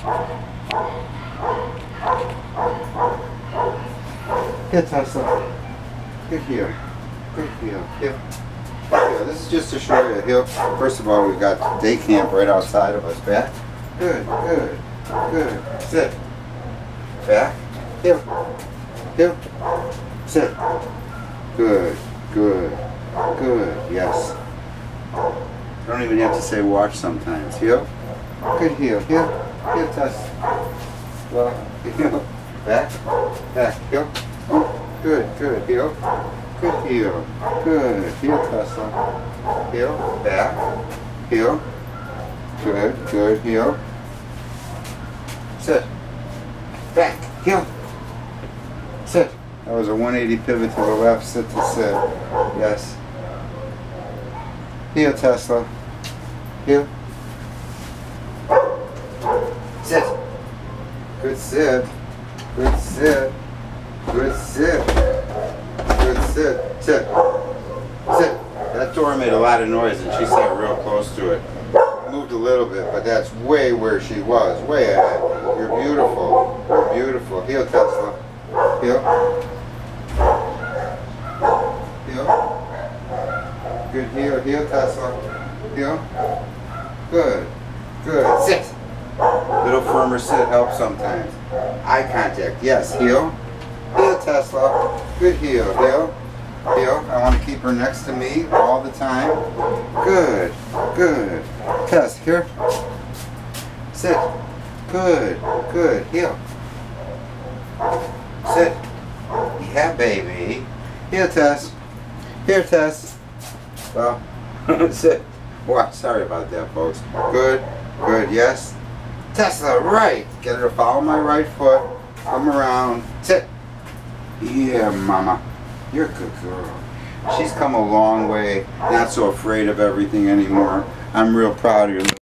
Here, Tesla. Good heel. Good heel. Heel. Yeah, this is just to show you a. First of all, we've got day camp right outside of us. Back. Good, good, good. Sit. Back. Heel. Heel. Sit. Good, good, good. Yes. I Don't even have to say watch sometimes. Heel. Good heel. Heel. Heel, Tess. Well, heel. Back. Back. Heel. Good, good. Heel. Good heel. Good. Heel, Tesla. Heel. Back. Heel. Good, good. Heel. Sit. Back. Heel. Sit. That was a 180 pivot to the left. Sit to sit. Yes. Heel, Tesla. Heel. Sit. Good sit. Good sit. Good sit. Good sit. Sit. Sit. That door made a lot of noise and she sat real close to it. Moved a little bit, but that's way where she was. Way ahead. You're beautiful. You're beautiful. Heel, Tesla. Heel. Heel. Good heel. Heel, Tesla. Heel. Good. Good. Firmer sit helps sometimes. Eye contact. Yes. Heel. Heel, Tesla. Good heel. Heel. Heel. I want to keep her next to me all the time. Good. Good. Tess, here. Sit. Good. Good. Heel. Sit. Yeah, baby. Heel, Tess. Here, Tess. Well, sit. Watch. Sorry about that, folks. Good. Good. Yes. Tesla, right. Get her to follow my right foot. Come around. Sit. Yeah, mama. You're a good girl. She's come a long way. Not so afraid of everything anymore. I'm real proud of you.